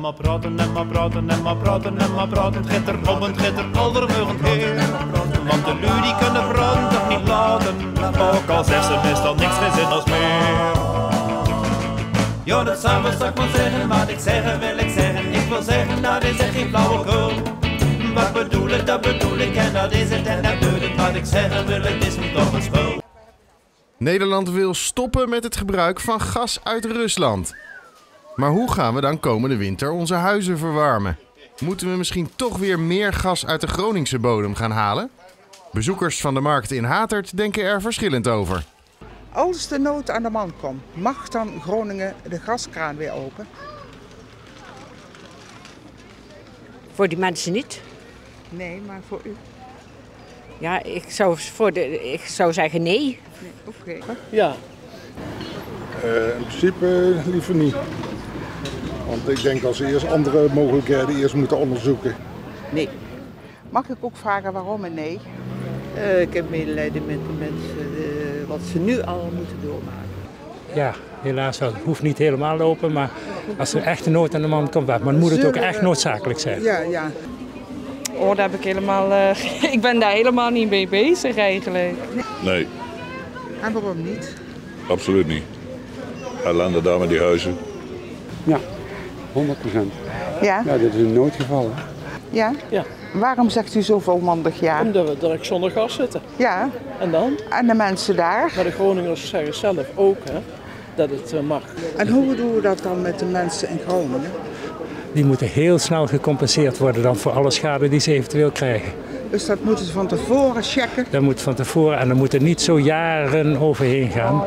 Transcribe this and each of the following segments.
Maar praten en maar praten en maar praten en maar praten. Het gaat er om en het gaat er aldermeugend heen. Want de lui die kunnen praten toch niet laten. Ook al zegt ze meestal niks meer zin als meer. Ja, dat zou wel straks maar zeggen, wat ik zeggen wil ik zeggen. Ik wil zeggen, dat is echt geen flauwekul. Wat bedoel ik, dat bedoel ik en dat is het en dat bedoel ik. Wat ik zeggen wil, het is me toch een spul. Nederland wil stoppen met het gebruik van gas uit Rusland. Maar hoe gaan we dan komende winter onze huizen verwarmen? Moeten we misschien toch weer meer gas uit de Groningse bodem gaan halen? Bezoekers van de markt in Hatert denken er verschillend over. Als de nood aan de man komt, mag dan Groningen de gaskraan weer open? Voor die mensen niet. Nee, maar voor u? Ja, ik zou, voor de, ik zou zeggen nee. Nee, oké. Ja, Eh, in principe liever niet. Want ik denk dat ze eerst andere mogelijkheden eerst moeten onderzoeken. Nee. Mag ik ook vragen waarom en nee? eh, ik heb medelijden met de mensen eh, wat ze nu al moeten doormaken. Ja, helaas, dat hoeft niet helemaal lopen, maar als er echt een nood aan de man komt, maar moet het ook echt noodzakelijk zijn. Ja, ja. Oh, daar heb ik helemaal. eh, ik ben daar helemaal niet mee bezig eigenlijk. Nee, En waarom niet? absoluut niet. Ellende daar met die huizen. Ja, 100 procent. Ja? Ja, dit is een noodgeval. hè. Ja? Ja. Waarom zegt u zo volmondig ja? Omdat we direct zonder gas zitten. Ja. En dan? En de mensen daar? Maar de Groningers zeggen zelf ook hè, dat het eh, mag. En hoe doen we dat dan met de mensen in Groningen? Die moeten heel snel gecompenseerd worden dan voor alle schade die ze eventueel krijgen. Dus dat moeten ze van tevoren checken? Dat moet van tevoren en er moeten niet zo jaren overheen gaan.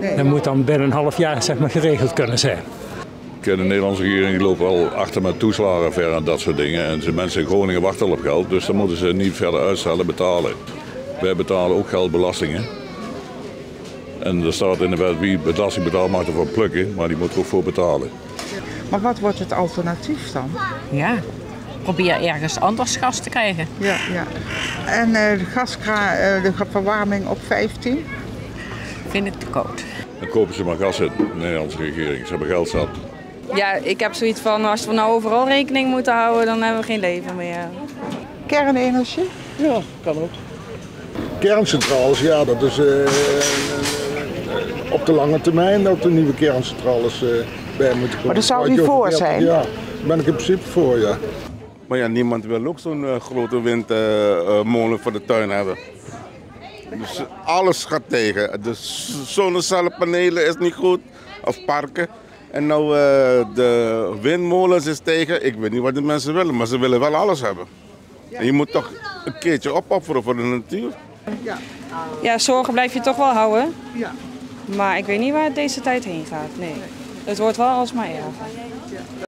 Nee. Dat moet dan binnen een half jaar zeg maar, geregeld kunnen zijn. De Nederlandse regering die loopt al achter met toeslagen ver en dat soort dingen. En de mensen in Groningen wachten al op geld, dus dan moeten ze niet verder uitstellen betalen. Wij betalen ook geldbelastingen. En er staat in de wet wie belasting betaalt mag ervoor plukken, maar die moet er ook voor betalen. Maar wat wordt het alternatief dan? Ja, probeer ergens anders gas te krijgen. Ja, ja. En eh, de gaskraan, eh, de verwarming op 15? Vind ik te koud. Dan kopen ze maar gas in, de Nederlandse regering. Ze hebben geld zat. Ja, ik heb zoiets van: als we nou overal rekening moeten houden, dan hebben we geen leven meer. Kernenergie? Ja, kan ook. Kerncentrales, ja, dat is eh, eh, op de lange termijn dat er nieuwe kerncentrales eh, bij moeten komen. Maar daar zou u voor 30 zijn? jaar, daar ben ik in principe voor, ja. Maar ja, niemand wil ook zo'n eh, grote windmolen voor de tuin hebben. Dus alles gaat tegen. De zonnecellenpanelen is niet goed, of parken. En nou eh, de windmolens is tegen. Ik weet niet wat de mensen willen, maar ze willen wel alles hebben. En je moet toch een keertje opofferen voor de natuur. Ja, zorgen blijf je toch wel houden. Ja. Maar ik weet niet waar het deze tijd heen gaat. Nee. Het wordt wel alsmaar erger.